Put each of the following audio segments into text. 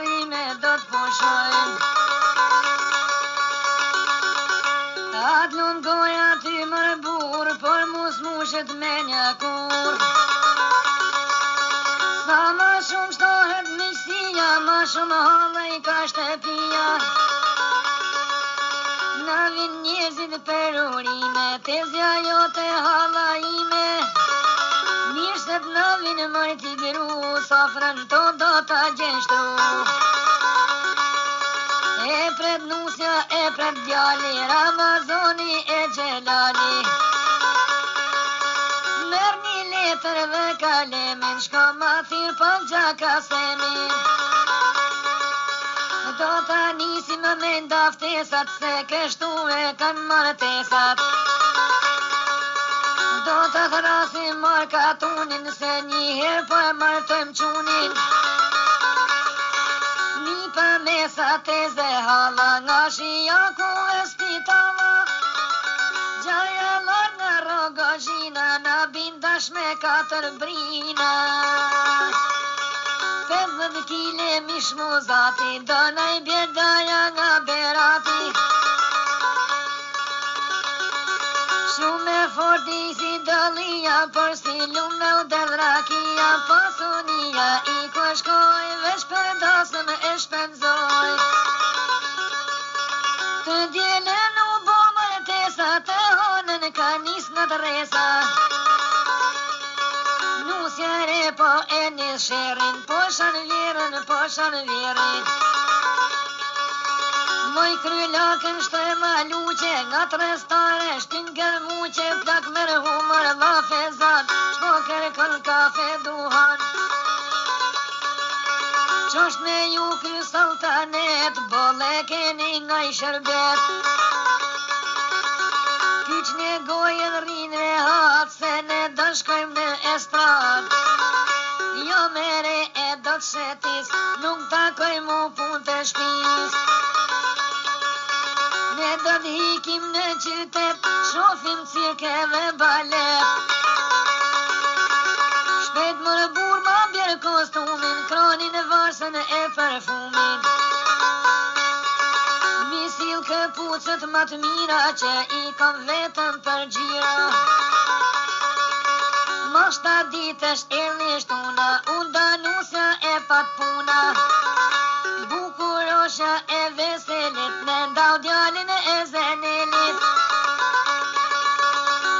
barine do të poshojnë Atë goja ti mërë burë, por mu smushet me një kur Sa më shumë shtohet misinja, më shumë hollë i ka shtepia Në vinë njëzit për urime, tezja jo të hala ime Nesët në vinë maj t'i biru, sofrën frën të do t'a gjeshtu. E pret nusja, e pret djali, Ramazoni e gjelani. Mërë një letër dhe kalemin, shko ma thirë për po gjaka semi. Do t'a nisi më mendaftesat, se kështu e kanë martesat. Do të thrasim marë katunin Se një herë për po mërë të më qunin Një për mesa të zë hala Nga shia ku e spitala Gjaja marë në rogo zhina Në bindash me katër brina Pëzën kile mishmu zati Do na i bjerdaja nga berati Mordi si dëllia, për si lumë në u dëdrakia, për sunia i ku është koj, dhe shpërdasën e shpenzoj. Të djene në e tesa, të honë ka kanis në të resa, nusjare po e një shërin, po shanë vjerën, po shanë vjerën. Ai kën shtë e maluqe, nga të restare, shtingën muqe, plak mërë humër dhe fezan, shpo kërkën kafe duhan. Qosh me ju kë sultanet, bole keni nga i shërbet. Kyç një gojën rinë e hatë, se ne dëshkojmë në estrat. Jo mere e do të shetis, nuk takoj mu pun të shpis edhe do dikim në qytet Shofim cirke dhe balet Shpet më rëbur më bjerë kostumin Kronin e varsën e perfumin Misil sil këpucët më të mira Që i kam vetëm për gjira Më shta është e lishtuna Unë danusja e pat puna Bukurosha e vesë ndau djalin e ezenelit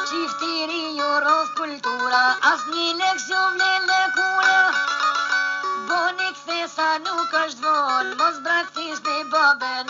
Qiftiri ju rof kultura As një leks ju vlin dhe kura Boni këthesa nuk është von Mos braktis një babën